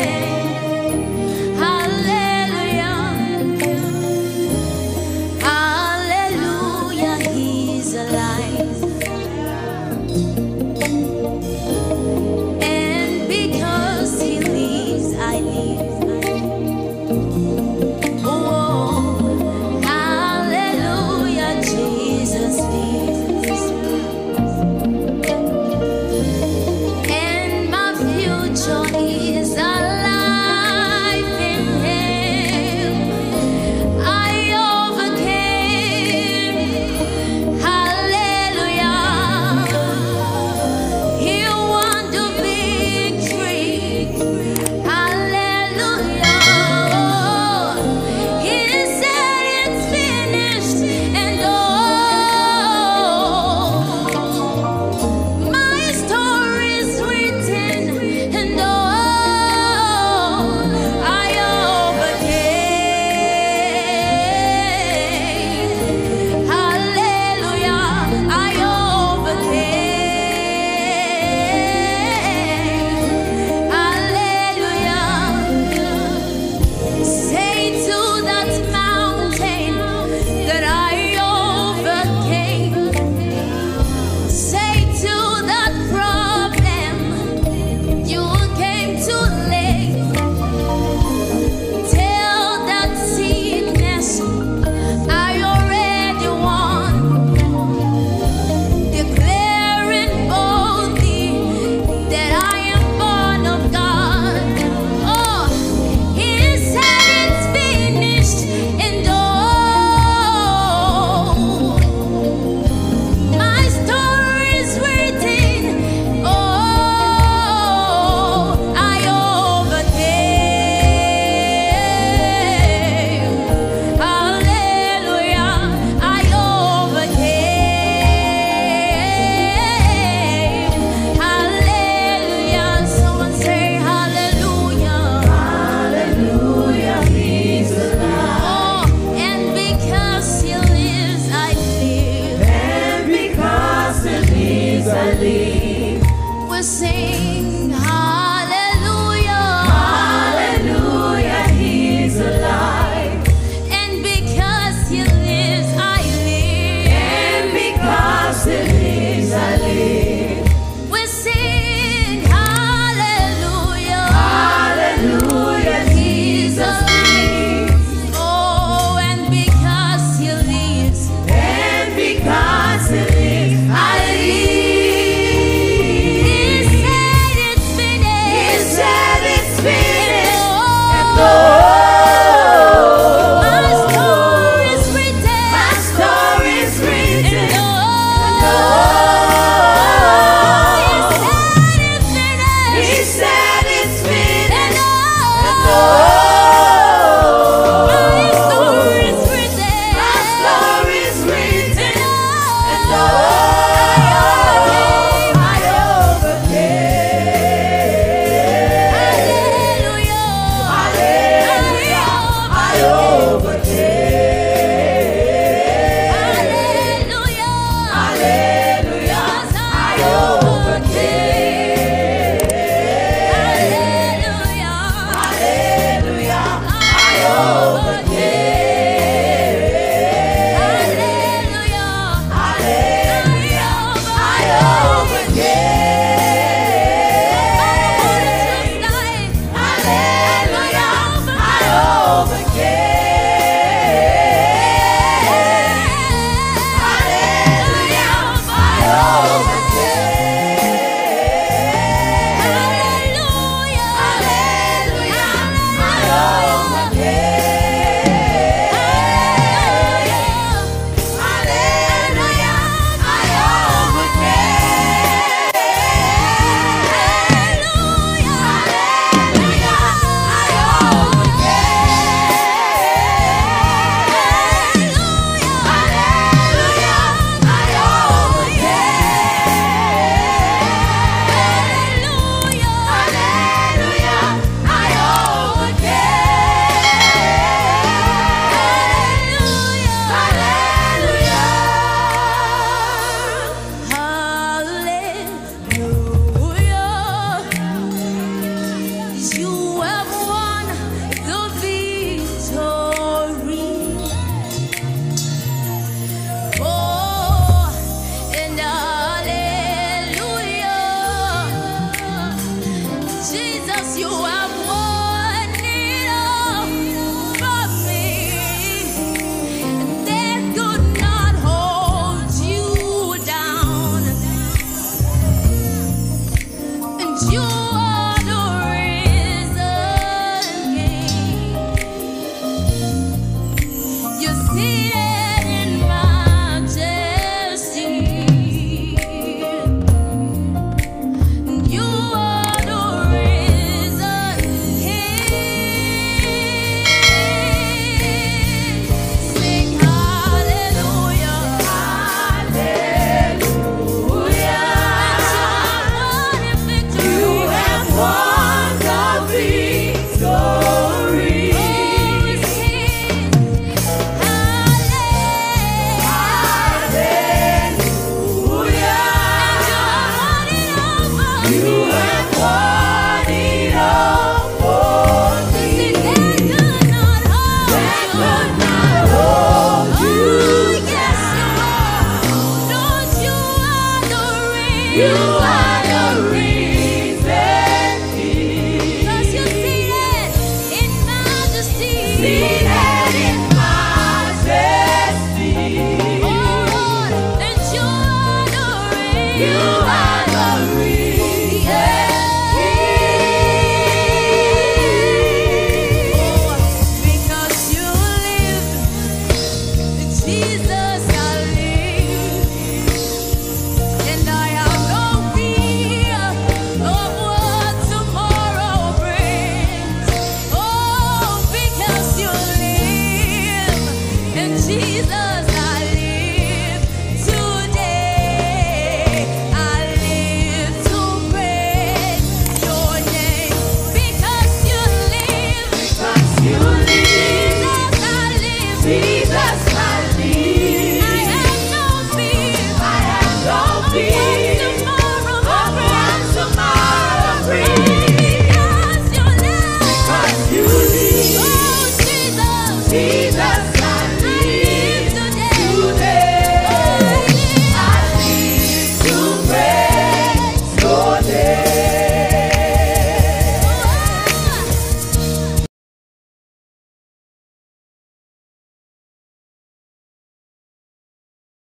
away. Live. Jesus.